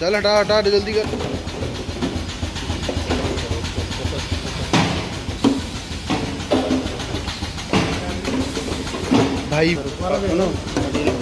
चल हटा हटा जल्दी कर। भाई सुनो।